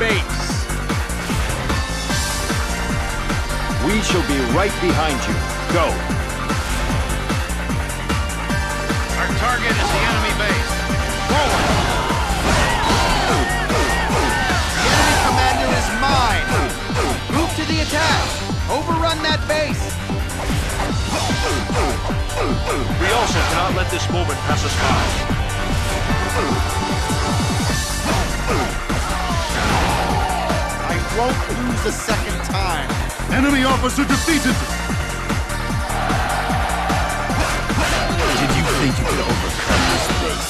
their base. We shall be right behind you. Go. Our target is the enemy base. Forward! The enemy commander is mine! Move to the attack! Overrun that base! We also cannot let this moment pass us by. Won't lose a second time! Enemy officer defeated! Did you think you could overcome this base?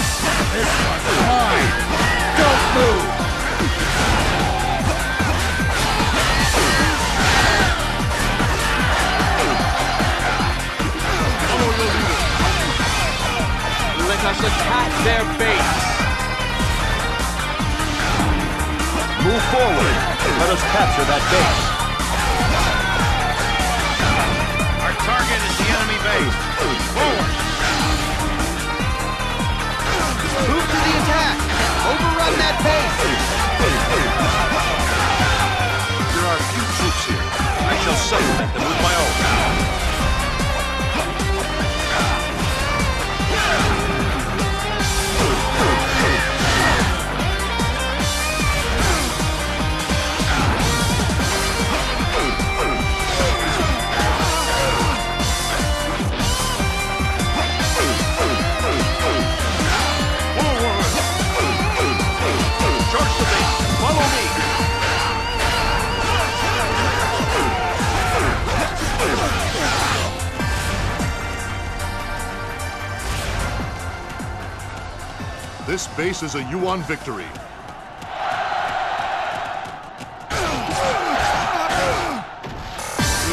This one's mine! Don't move! Let us attack their base. Move forward. Let us capture that base. Our target is the enemy base. Forward! Move to the attack! Overrun that base! There are few troops here. I shall supplement them with my own. This base is a Yuan victory.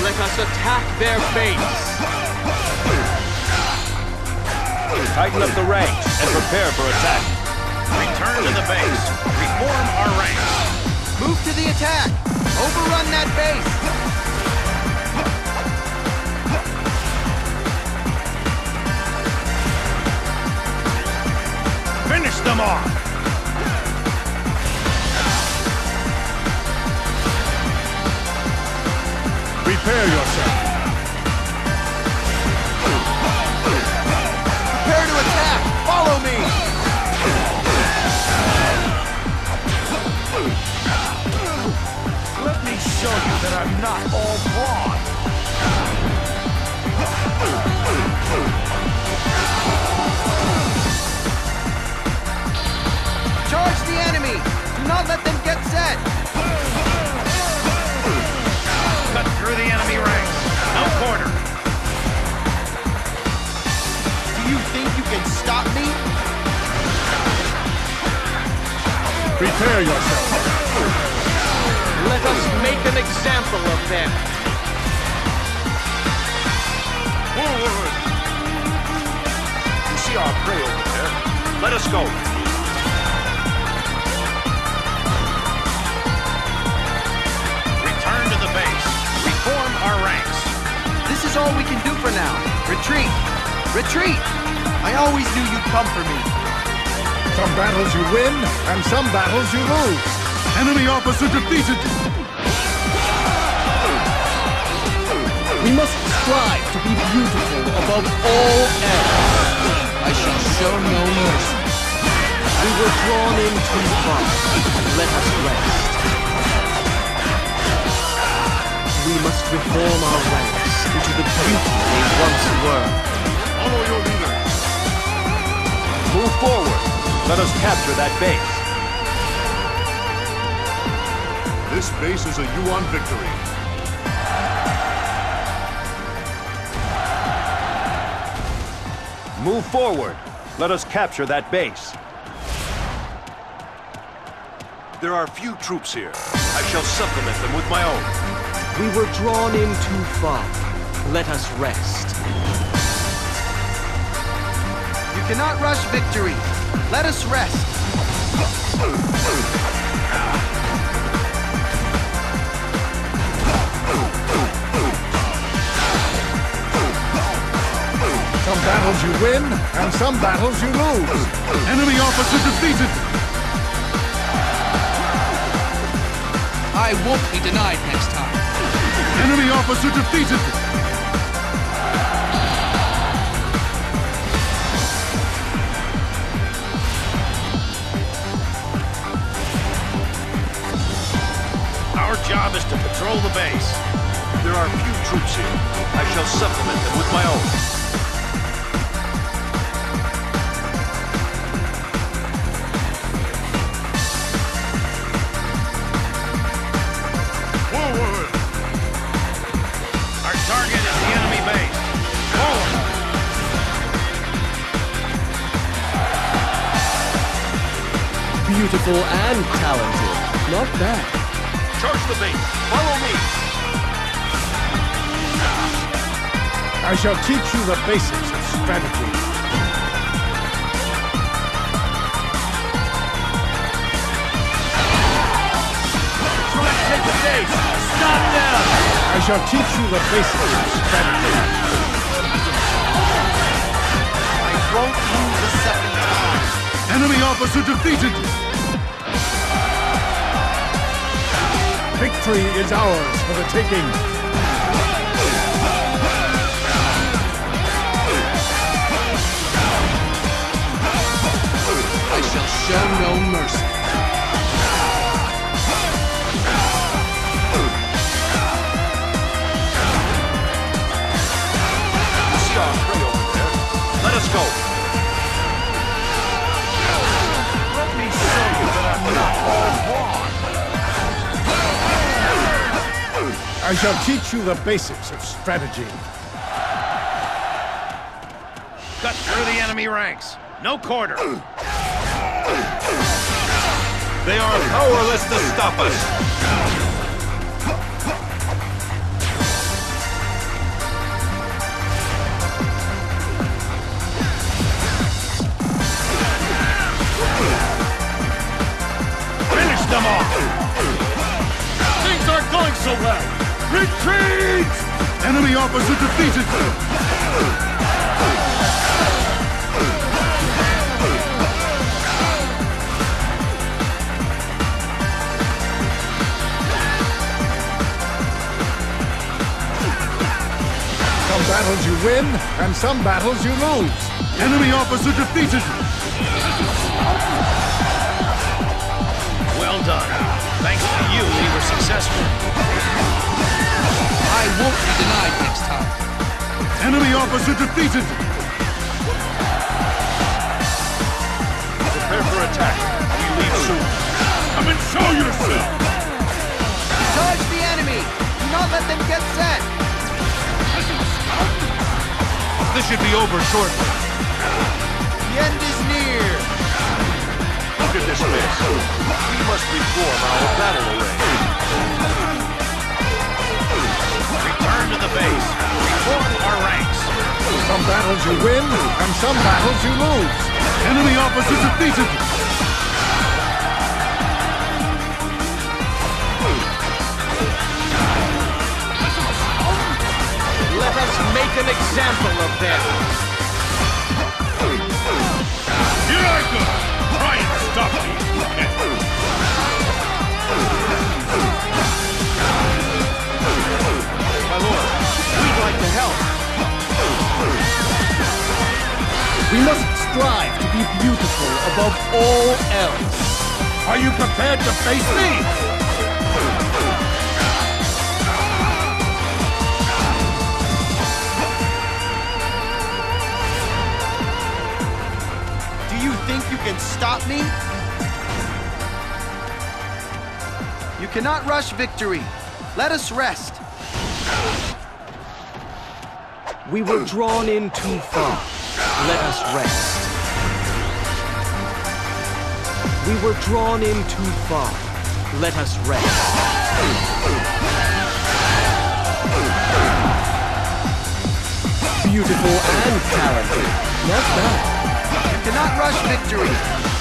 Let us attack their base. Tighten up the ranks and prepare for attack. Return to the base. Reform our ranks. Move to the attack! Overrun that base! Them off. Prepare yourself. Prepare to attack! Follow me! Let me show you that I'm not all brawn. Not let them get set! Cut through the enemy ranks. No quarter. Do you think you can stop me? Prepare yourself. Let us make an example of them. Forward. You see our prey over there? Let us go. This all we can do for now. Retreat! Retreat! I always knew you'd come for me. Some battles you win, and some battles you lose. Enemy officer defeated! We must strive to be beautiful above all else. I shall show no mercy. We were drawn in too far. Let us rest. We must reform our ranks into the beauty they once were. Follow your leader. Move forward. Let us capture that base. This base is a Yuan victory. Move forward. Let us capture that base. There are few troops here. I shall supplement them with my own. We were drawn in too far. Let us rest. You cannot rush victory. Let us rest. Some battles you win, and some battles you lose. Enemy officer defeated! I won't be denied next time. Enemy officer defeated! Job is to patrol the base. There are few troops here. I shall supplement them with my own. Beautiful and talented. Not bad. Charge the base. Follow me. I shall teach you the basics of strategy. Take the base! Stop now! I shall teach you the basics of strategy. I won't lose a second time. Enemy officer defeated! Victory is ours for the taking. I shall show no mercy. You see our prey over there? Let us go. I shall teach you the basics of strategy. Cut through the enemy ranks. No quarter. They are powerless to stop us. Finish them off! Things aren't going so well! Retreat! Enemy officer defeated! Some battles you win, and some battles you lose. Enemy officer defeated! Well done. Thanks to you, we were successful. I won't be denied next time. Enemy officer defeated! Prepare for attack. We leave soon. Come and show yourself! Charge the enemy! Do not let them get set! This should be over shortly. The end is near! Look at this mess. We must reform our battle array. Battles you win, and some battles you lose. Enemy officer defeated! Let us make an example of them! Above all else. Are you prepared to face me? Do you think you can stop me? You cannot rush victory. Let us rest. We were drawn in too far. Let us rest. We were drawn in too far. Let us rest. Beautiful and talented. Not bad. You cannot rush victory.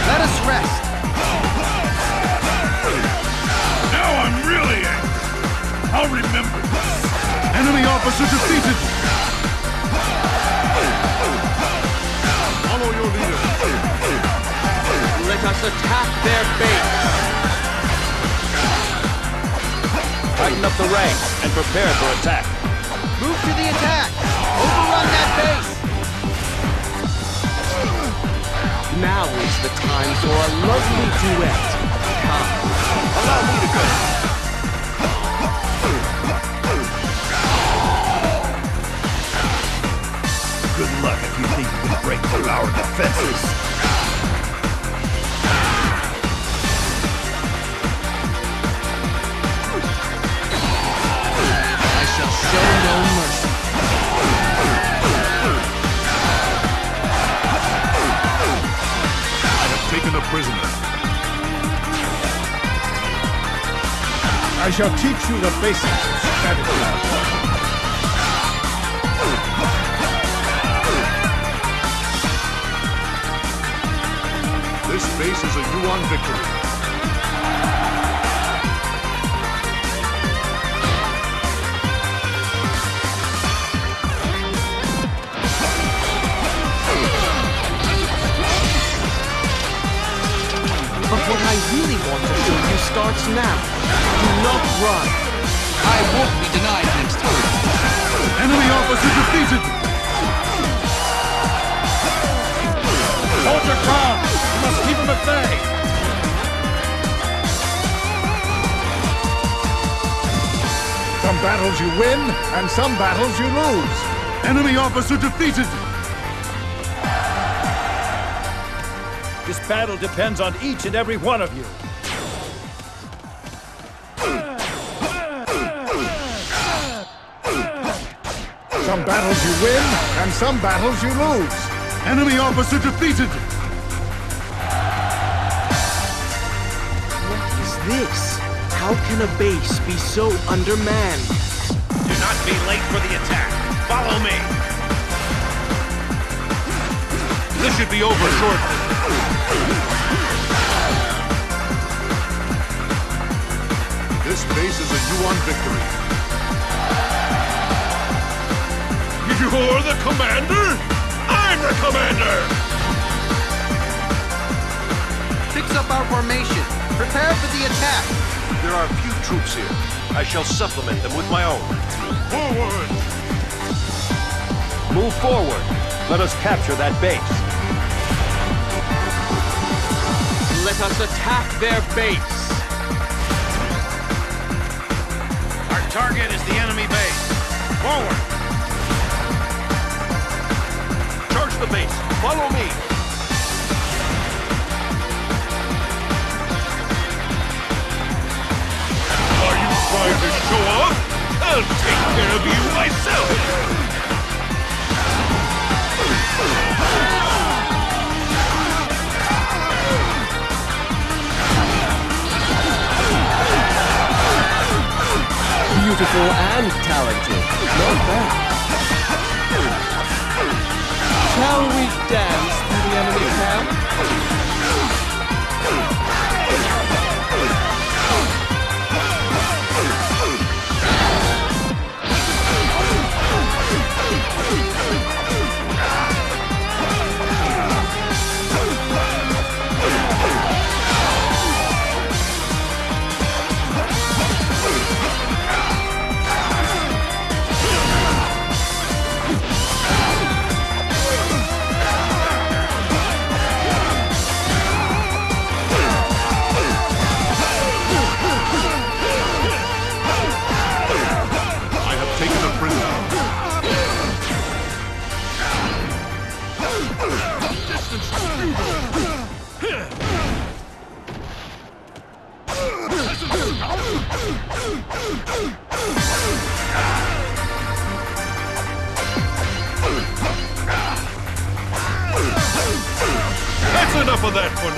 Let us rest. Now I'm really angry. I'll remember. Enemy officer defeated! Attack their base. Tighten up the ranks and prepare for attack. Move to the attack! Overrun that base! Now is the time for a lovely duet. Come. Allow me to go. Good luck if you think you can break through our defenses. Shall teach you the basics of strategy. This base is a Yuan victory. But what I really want to you starts now. Do not run. I won't be denied next time. Enemy officer defeated! Hold your ground! You must keep him at bay! Some battles you win, and some battles you lose. Enemy officer defeated! This battle depends on each and every one of you. Some battles you win, and some battles you lose. Enemy officer defeated! What is this? How can a base be so undermanned? Do not be late for the attack. Follow me. This should be over shortly. This base is a Yuan victory. You're the commander? I'm the commander! Fix up our formation. Prepare for the attack. There are few troops here. I shall supplement them with my own. Forward! Move forward. Let us capture that base. Let us attack their base. Our target is the enemy base. Forward! The base. Follow me. Are you trying to show off? I'll take care of you myself! Beautiful and talented. Not bad. Shall we dance enough of that for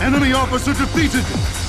now. Enemy officer defeated!